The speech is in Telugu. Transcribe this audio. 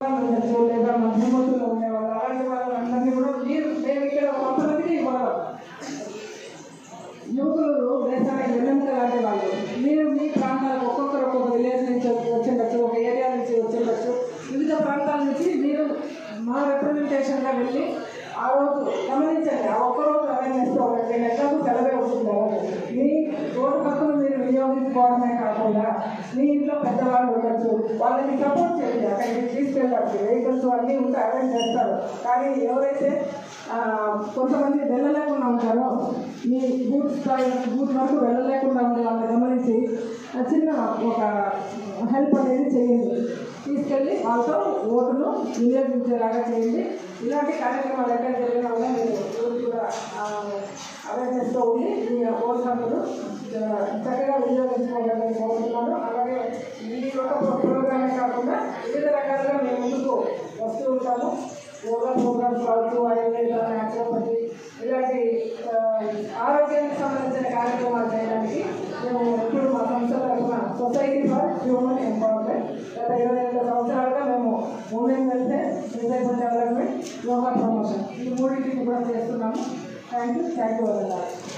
ఉండొచ్చు లేదా మధ్యమతులు ఉండేవాళ్ళు అలాంటి వాళ్ళందరినీ కూడా మీరు మేము ఇక్కడ కొంతమందికి ఇవ్వగలం యువకులు దేశానికి వెన్నెముక లాంటి వాళ్ళు మీరు మీ ప్రాంతాలకు ఒక్కొక్కరు ఒక్కొక్క విలేజ్ నుంచి వచ్చిండొచ్చు ఒక ఏరియా నుంచి వచ్చిండొచ్చు వివిధ ప్రాంతాల నుంచి మీరు మా రిప్రజెంటేషన్గా వెళ్ళి ఆ రోజు గమనించండి ఆ ఒక్కరోజు అవేర్నెస్ ఒక రెండు నెలలకు సెలవే ఉంటుంది కదా. మీ రోడ్డు పక్కన వినియోగించుకోవడమే కాకుండా మీ ఇంట్లో పెద్దవాళ్ళు ఉండొచ్చు. వాళ్ళని సపోర్ట్ చేయండి. అక్కడికి తీసుకెళ్ళడానికి వెహికల్స్ అన్నీ ఉంటే అరేంజ్ చేస్తారు. కానీ ఎవరైతే కొంతమంది వెళ్ళలేకుండా ఉంటారో మీ బూత్ స్థాయి బూత్ వరకు వెళ్ళలేకుండా ఉండే వాళ్ళని గమనించి చిన్న ఒక హెల్ప్ అనేది చేయండి. తీసుకెళ్ళి వాళ్ళతో ఓటును వినియోగించేలాగా చేయండి. ఇలాంటి కార్యక్రమాలు ఎక్కడ జరిగినా అవేర్నెస్తో ఉండి మీ ఓటు చక్కగా వినియోగించుకోవాలని కోరుతున్నాను అలాగే ఈ యొక్క ప్రోగ్రామే కాకుండా వివిధ రకాలుగా మేము ముందుకు వస్తూ ఉంటాము. యోగా ప్రోగ్రామ్స్ కావచ్చు ఆయుర్వేద న్యాచురోపతి ఇలాంటి ఆరోగ్యానికి సంబంధించిన కార్యక్రమాలు చేయడానికి మేము ఇప్పుడు మా సంస్థ తరఫున సొసైటీ ఫర్ హ్యూమన్ ఎంపవర్మెంట్ గత ఇరవై రెండు సంవత్సరాలుగా మేము women welfare disable development yoga promotion ఈ మూడింటికి కూడా చేస్తున్నాము. And you.